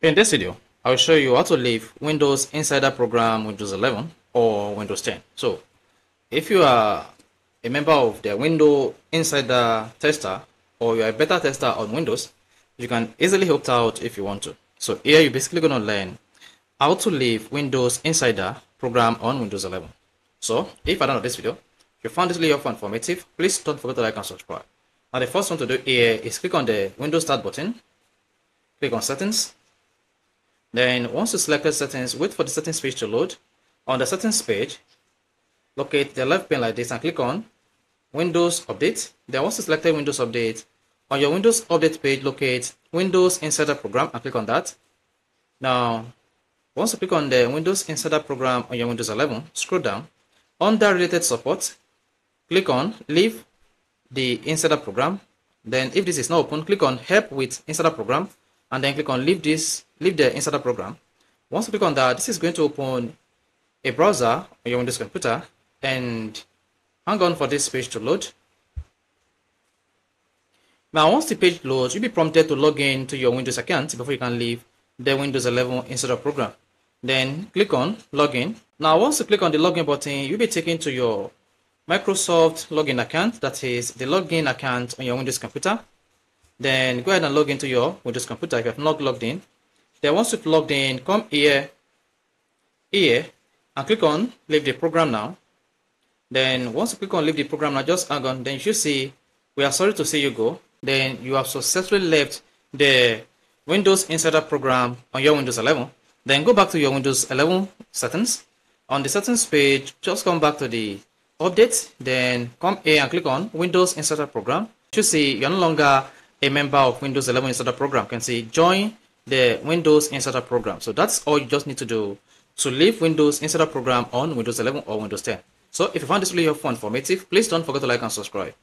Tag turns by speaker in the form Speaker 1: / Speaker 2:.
Speaker 1: In this video, I'll show you how to leave Windows Insider Program Windows 11 or Windows 10. So, if you are a member of the Windows Insider tester or you are a beta tester on Windows, you can easily opt out if you want to. So here you're basically going to learn how to leave Windows Insider program on Windows 11. So if I don't know this video, if you found this video informative, please don't forget to like and subscribe. Now the first one to do here is click on the Windows Start button, click on Settings, then once you select settings, wait for the settings page to load. On the settings page, locate the left pane like this and click on Windows Update. Then once you select Windows Update, on your Windows Update page, locate Windows Insider Program and click on that. Now, once you click on the Windows Insider Program on your Windows 11, scroll down. Under Related Support, click on Leave the Insider Program. Then if this is not open, click on Help with Insider Program and then click on leave this leave the insider program. Once you click on that this is going to open a browser on your windows computer and hang on for this page to load. Now once the page loads you'll be prompted to log in to your windows account before you can leave the windows 11 insider program. Then click on login. Now once you click on the login button you'll be taken to your microsoft login account that is the login account on your windows computer then go ahead and log into your Windows computer if you have not logged in. Then once you've logged in, come here, here, and click on leave the program now. Then once you click on leave the program now, just hang on, then you should see, we are sorry to see you go. Then you have successfully left the Windows Insider program on your Windows 11. Then go back to your Windows 11 settings. On the settings page, just come back to the update, then come here and click on Windows Insider program. You should see you're no longer a member of Windows 11 Insider Program can say join the Windows Insider Program. So that's all you just need to do to leave Windows Insider Program on Windows 11 or Windows 10. So if you found this video helpful and informative, please don't forget to like and subscribe.